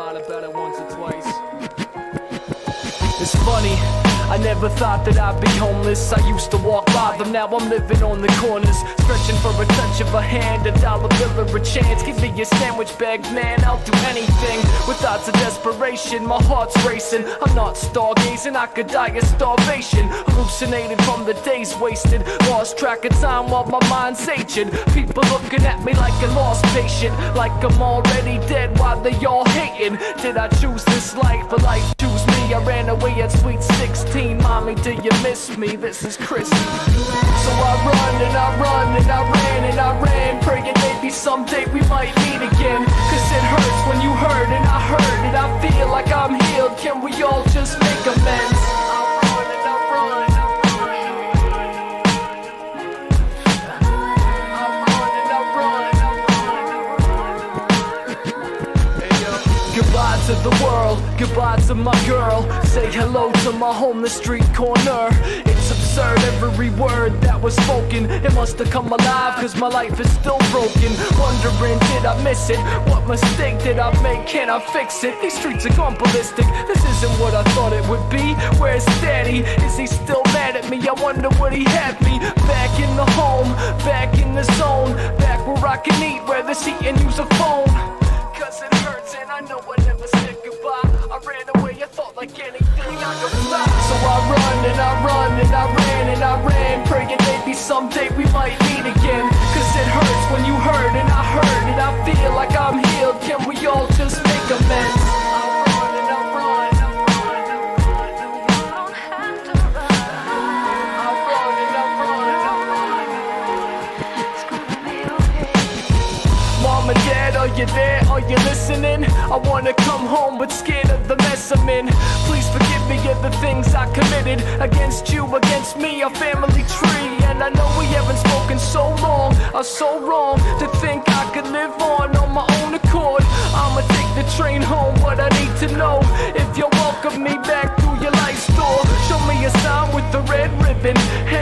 thought about it once or twice. It's funny. I never thought that I'd be homeless. I used to walk by them, now I'm living on the corners. Stretching for a touch of a hand, a dollar bill or a chance. Give me a sandwich bag, man, I'll do anything. With thoughts of desperation, my heart's racing. I'm not stargazing, I could die of starvation. Hallucinated from the days wasted. Lost track of time while my mind's aging. People looking at me like a lost patient. Like I'm already dead why they all hating. Did I choose this life or life choose me? I ran away at sweet 16. Mommy, do you miss me? This is Christmas. So I run and I run and I ran and I ran. Praying maybe someday we might meet again. To the world, goodbye to my girl. Say hello to my home, the street corner. It's absurd, every word that was spoken. It must have come alive, cause my life is still broken. Wondering, did I miss it? What mistake did I make? Can I fix it? These streets are gone ballistic. This isn't what I thought it would be. Where's daddy? Is he still mad at me? I wonder what he had me. Back in the home, back in the zone. Back where I can eat, where the seat and use a phone. So I run and I run and I ran and I ran. Praying maybe someday we might meet again. You there? Are you listening? I wanna come home, but scared of the mess I'm in. Please forgive me of the things I committed against you, against me, our family tree. And I know we haven't spoken so long, I'm so wrong to think I could live on on my own accord. I'ma take the train home, but I need to know if you'll welcome me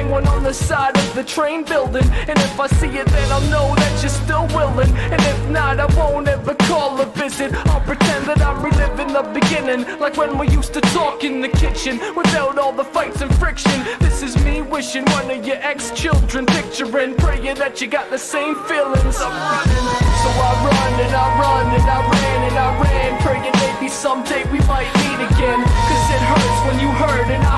one on the side of the train building. And if I see it, then I'll know that you're still willing. And if not, I won't ever call a visit. I'll pretend that I'm reliving the beginning, like when we used to talk in the kitchen without all the fights and friction. This is me wishing one of your ex children, picturing, praying that you got the same feelings. I'm so I run and I run and I ran and I ran, praying maybe someday we might meet again. Cause it hurts when you hurt and I